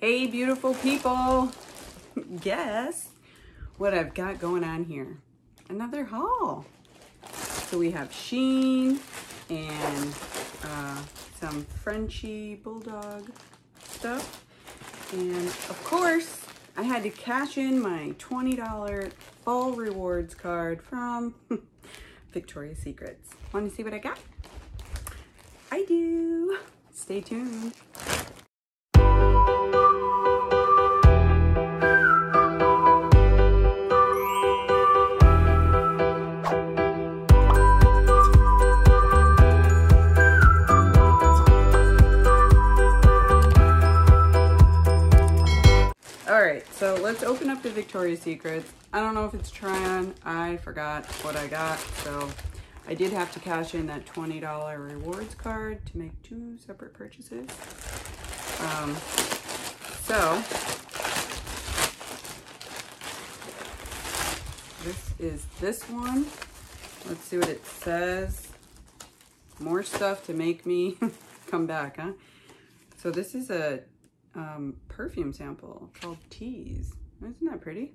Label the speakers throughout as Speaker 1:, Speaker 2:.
Speaker 1: Hey, beautiful people. Guess what I've got going on here? Another haul. So we have Shein and uh, some Frenchy Bulldog stuff. And of course, I had to cash in my $20 fall rewards card from Victoria's Secrets. Want to see what I got? I do. Stay tuned. Victoria's Secrets. I don't know if it's try on. I forgot what I got, so I did have to cash in that $20 rewards card to make two separate purchases. Um, so, this is this one. Let's see what it says. More stuff to make me come back, huh? So this is a um, perfume sample called Tease. Isn't that pretty?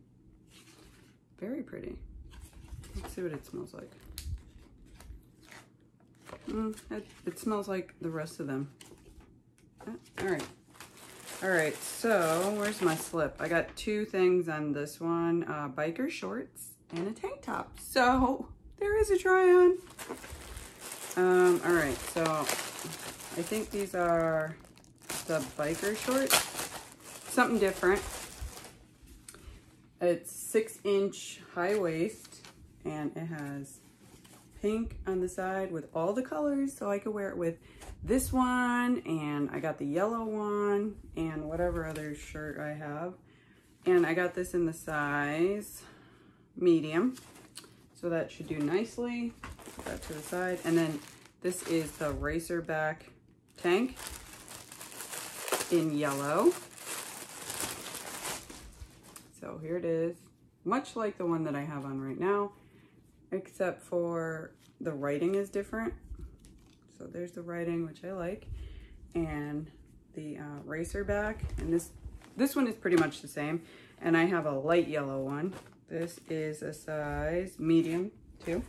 Speaker 1: Very pretty. Let's see what it smells like. Mm, it, it, smells like the rest of them. Oh, all right. All right, so where's my slip? I got two things on this one, uh, biker shorts and a tank top. So there is a try on. Um, all right, so I think these are the biker shorts. Something different. It's six inch high waist and it has pink on the side with all the colors so I could wear it with this one and I got the yellow one and whatever other shirt I have. And I got this in the size medium. So that should do nicely. Put that to the side. And then this is the racer back tank in yellow. So here it is, much like the one that I have on right now, except for the writing is different. So there's the writing, which I like, and the uh, racer back, and this this one is pretty much the same. And I have a light yellow one. This is a size medium too.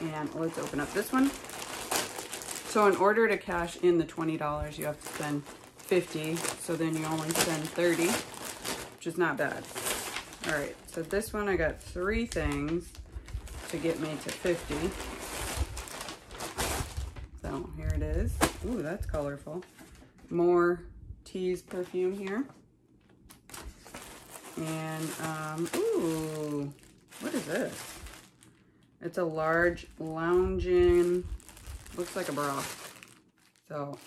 Speaker 1: And let's open up this one. So in order to cash in the $20, you have to spend 50 so then you only spend 30 which is not bad. All right so this one i got three things to get me to 50 so here it is. Ooh, that's colorful. More tease perfume here. And um ooh what is this? It's a large lounging looks like a bra. So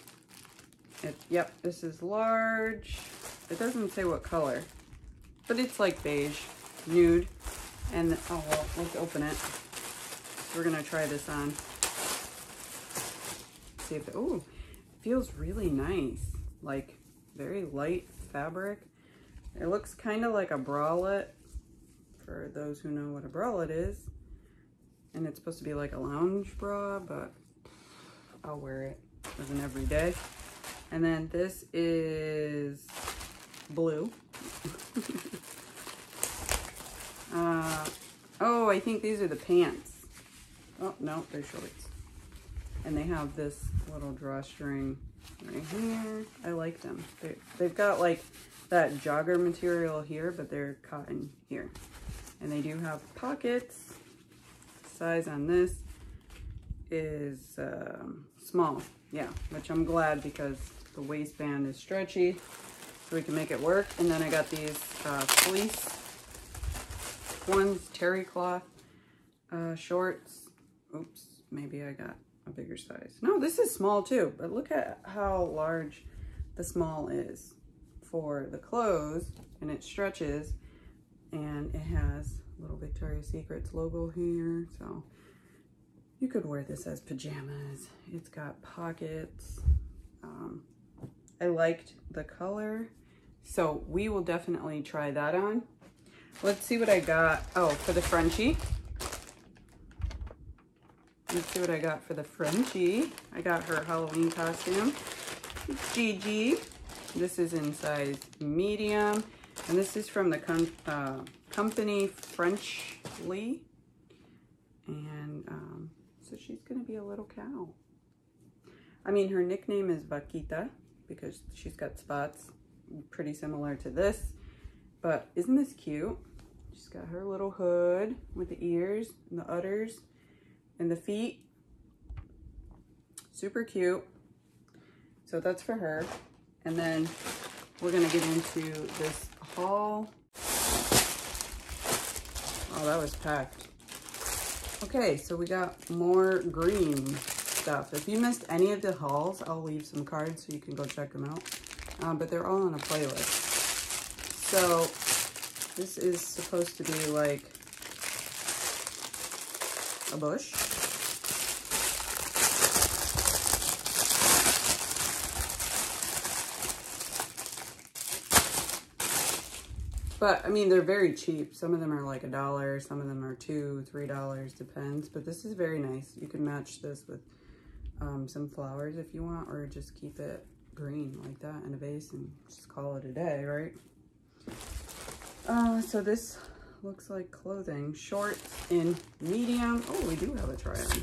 Speaker 1: it, yep, this is large. It doesn't say what color, but it's like beige, nude. And, oh, well, let's open it. We're gonna try this on. See if, oh, feels really nice. Like, very light fabric. It looks kind of like a bralette, for those who know what a bralette is. And it's supposed to be like a lounge bra, but I'll wear it as an everyday. And then this is blue. uh, oh, I think these are the pants. Oh, no, they're shorts. And they have this little drawstring right here. I like them. they they've got like that jogger material here, but they're cotton here. And they do have pockets. Size on this is um, small. Yeah, which I'm glad because the waistband is stretchy, so we can make it work. And then I got these uh, fleece ones, terry cloth uh, shorts. Oops, maybe I got a bigger size. No, this is small too, but look at how large the small is for the clothes and it stretches and it has little Victoria's Secrets logo here. So you could wear this as pajamas. It's got pockets. Um, I liked the color. So we will definitely try that on. Let's see what I got. Oh, for the Frenchie. Let's see what I got for the Frenchie. I got her Halloween costume. It's Gigi. This is in size medium. And this is from the com uh, company Frenchly. And um, so she's going to be a little cow. I mean, her nickname is Vaquita because she's got spots pretty similar to this. But isn't this cute? She's got her little hood with the ears and the udders and the feet. Super cute. So that's for her. And then we're gonna get into this haul. Oh, that was packed. Okay, so we got more green stuff. If you missed any of the hauls, I'll leave some cards so you can go check them out. Um, but they're all on a playlist. So this is supposed to be like a bush. But, I mean, they're very cheap. Some of them are like a dollar. Some of them are two, three dollars, depends. But this is very nice. You can match this with um, some flowers if you want, or just keep it green like that in a vase and just call it a day, right? Uh, so this looks like clothing. Shorts in medium. Oh, we do have a try-on.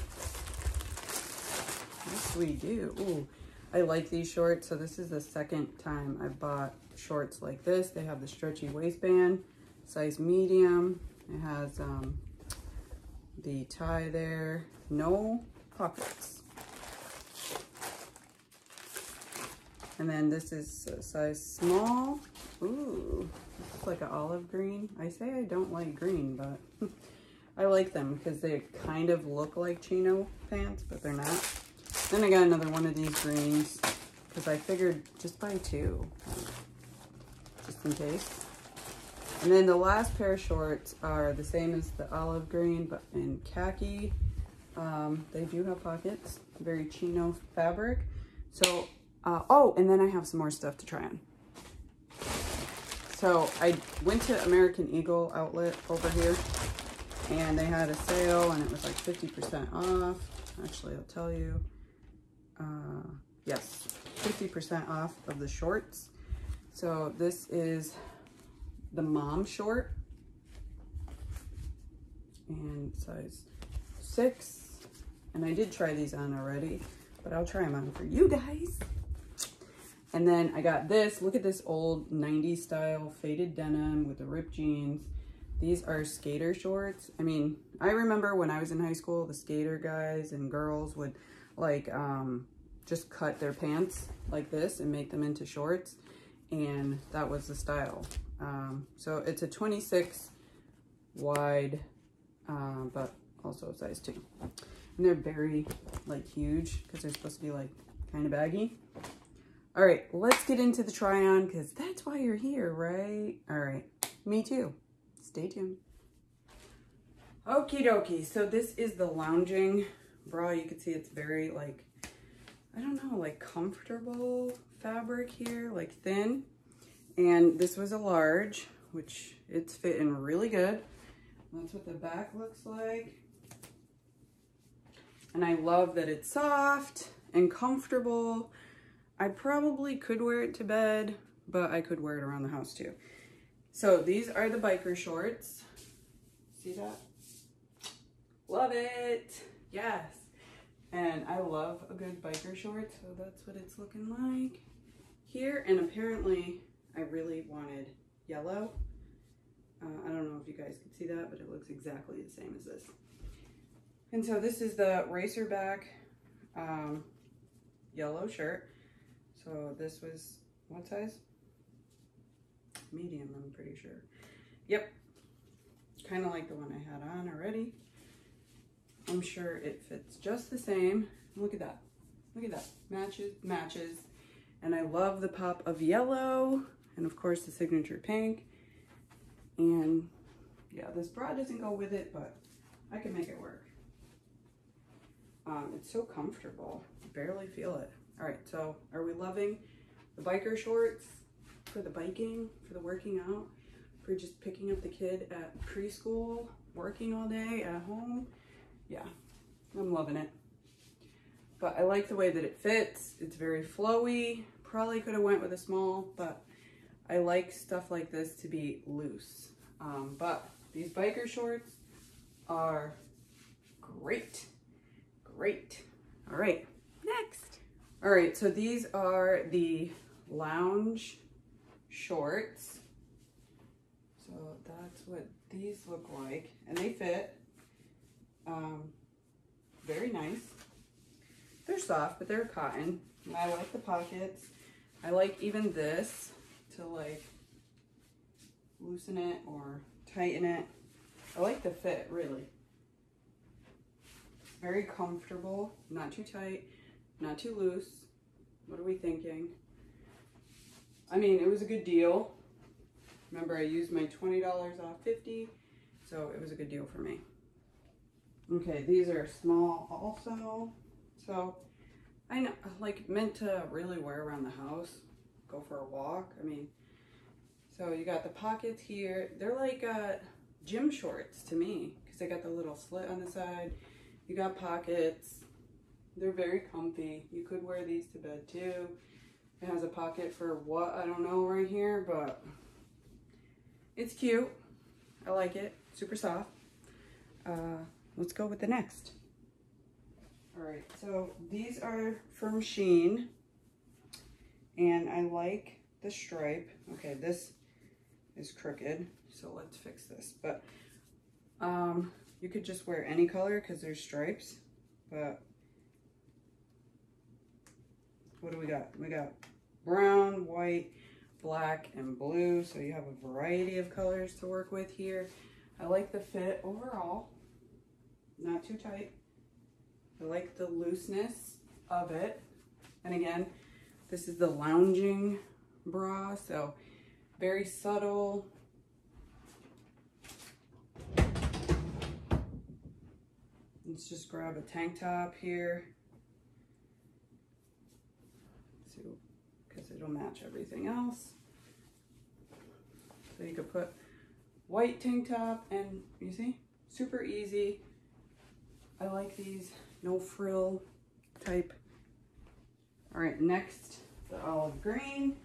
Speaker 1: Yes, we do. Ooh, I like these shorts. So this is the second time I bought shorts like this. They have the stretchy waistband, size medium. It has um, the tie there. No pockets. And then this is size small. Ooh, it's like an olive green. I say I don't like green, but I like them because they kind of look like chino pants, but they're not. Then I got another one of these greens because I figured just buy two, just in case. And then the last pair of shorts are the same as the olive green, but in khaki. Um, they do have pockets, very chino fabric. So, uh, oh, and then I have some more stuff to try on. So I went to American Eagle outlet over here and they had a sale and it was like 50% off. Actually, I'll tell you. Uh, yes, 50% off of the shorts. So this is the mom short and size six. And I did try these on already, but I'll try them on for you guys. And then I got this. Look at this old 90s style faded denim with the ripped jeans. These are skater shorts. I mean, I remember when I was in high school, the skater guys and girls would like um, just cut their pants like this and make them into shorts. And that was the style. Um, so it's a 26 wide, uh, but also a size two. And they're very like huge because they're supposed to be like kind of baggy. All right, let's get into the try on because that's why you're here, right? All right, me too. Stay tuned. Okie dokie, so this is the lounging bra. You can see it's very like, I don't know, like comfortable fabric here, like thin. And this was a large, which it's fitting really good. That's what the back looks like. And I love that it's soft and comfortable. I probably could wear it to bed, but I could wear it around the house too. So these are the biker shorts. See that? Love it. Yes. And I love a good biker short, so that's what it's looking like here. And apparently I really wanted yellow. Uh, I don't know if you guys can see that, but it looks exactly the same as this. And so this is the racerback um, yellow shirt. So this was what size? Medium, I'm pretty sure. Yep. Kind of like the one I had on already. I'm sure it fits just the same. Look at that. Look at that. Matches, matches. And I love the pop of yellow. And of course the signature pink. And yeah, this bra doesn't go with it, but I can make it work. Um, it's so comfortable. Barely feel it. All right, so are we loving the biker shorts for the biking, for the working out, for just picking up the kid at preschool, working all day at home? Yeah, I'm loving it. But I like the way that it fits. It's very flowy, probably could have went with a small, but I like stuff like this to be loose. Um, but these biker shorts are great. Great. All right, next. All right, so these are the lounge shorts. So that's what these look like. And they fit. Um, very nice. They're soft, but they're cotton. I like the pockets. I like even this to like loosen it or tighten it. I like the fit, really. Very comfortable, not too tight, not too loose. What are we thinking? I mean, it was a good deal. Remember, I used my $20 off 50, so it was a good deal for me. Okay, these are small also. So, I know, like, meant to really wear around the house. Go for a walk. I mean, so you got the pockets here. They're like uh, gym shorts to me because they got the little slit on the side. You got pockets. They're very comfy. You could wear these to bed too. It has a pocket for what, I don't know right here, but it's cute. I like it. Super soft. Uh, let's go with the next. All right, so these are from Shein. And I like the stripe. Okay, this is crooked, so let's fix this. But um, you could just wear any color because there's stripes. But what do we got? We got brown, white, black, and blue. So you have a variety of colors to work with here. I like the fit overall. Not too tight. I like the looseness of it. And again, this is the lounging bra, so very subtle. Let's just grab a tank top here. Because it'll match everything else. So you could put white tank top and you see, super easy. I like these no frill type. All right, next, the olive green.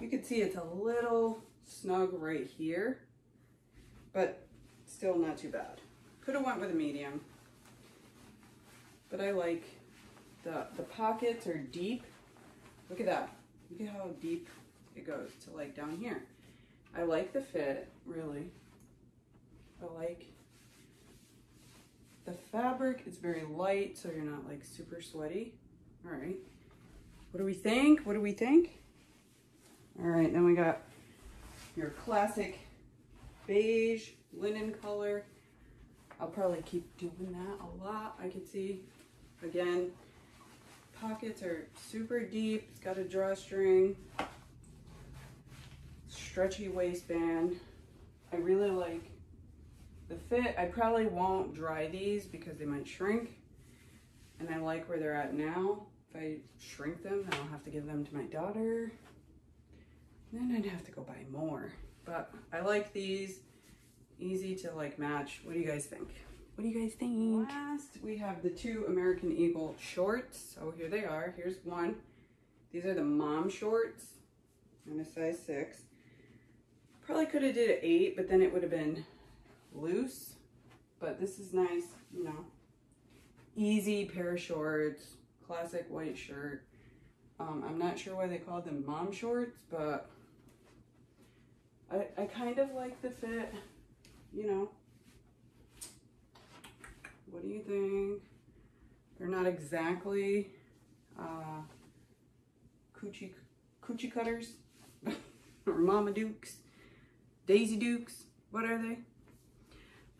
Speaker 1: You can see it's a little snug right here, but still not too bad. Could have went with a medium, but I like the, the pockets are deep Look at that. Look at how deep it goes to like down here. I like the fit, really. I like the fabric. It's very light, so you're not like super sweaty. All right. What do we think? What do we think? All right, then we got your classic beige linen color. I'll probably keep doing that a lot. I can see, again, pockets are super deep. It's got a drawstring, stretchy waistband. I really like the fit. I probably won't dry these because they might shrink. And I like where they're at now. If I shrink them, then I'll have to give them to my daughter. Then I'd have to go buy more. But I like these. Easy to like match. What do you guys think? What do you guys think? Last, we have the two American Eagle shorts. So here they are. Here's one. These are the mom shorts. I'm a size six. Probably could have did an eight, but then it would have been loose. But this is nice, you know. Easy pair of shorts. Classic white shirt. Um, I'm not sure why they called them mom shorts, but I, I kind of like the fit, you know. What do you think? They're not exactly uh, coochie, coochie cutters or Mama Dukes, Daisy Dukes. What are they?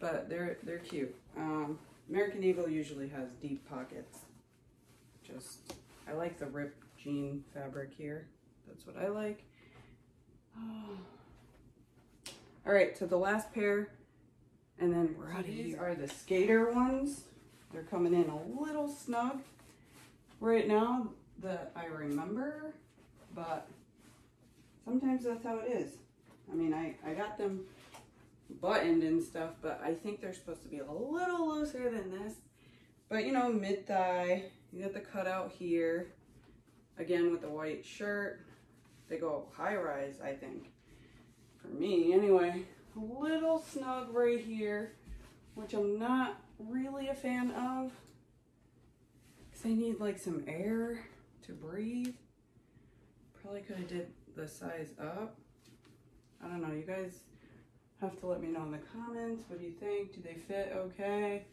Speaker 1: But they're they're cute. Um, American Eagle usually has deep pockets. Just I like the ripped jean fabric here. That's what I like. Oh. All right, so the last pair and then we're out of These are the skater ones. They're coming in a little snug right now that I remember, but sometimes that's how it is. I mean, I, I got them buttoned and stuff, but I think they're supposed to be a little looser than this. But you know, mid-thigh, you got the cutout here. Again, with the white shirt. They go high rise, I think. For me, anyway. Little snug right here, which I'm not really a fan of. Because I need like some air to breathe. Probably could have did the size up. I don't know, you guys have to let me know in the comments. What do you think? Do they fit okay?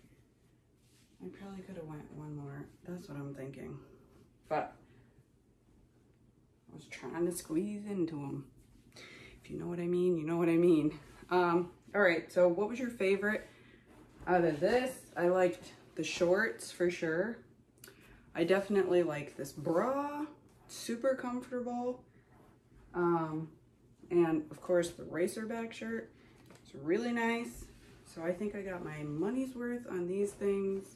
Speaker 1: I probably could have went one more. That's what I'm thinking. But I was trying to squeeze into them. If you know what I mean, you know what I mean. Um, all right, so what was your favorite out of this? I liked the shorts for sure. I definitely like this bra, super comfortable. Um, and of course the racerback shirt. It's really nice. So I think I got my money's worth on these things.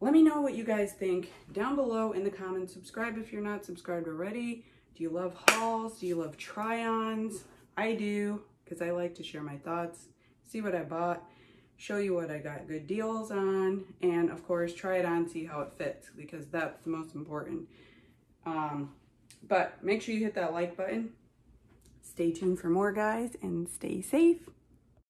Speaker 1: Let me know what you guys think down below in the comments. Subscribe if you're not subscribed already. Do you love hauls? Do you love try-ons? I do because I like to share my thoughts, see what I bought, show you what I got good deals on, and of course try it on, see how it fits because that's the most important. Um, but make sure you hit that like button. Stay tuned for more guys and stay safe.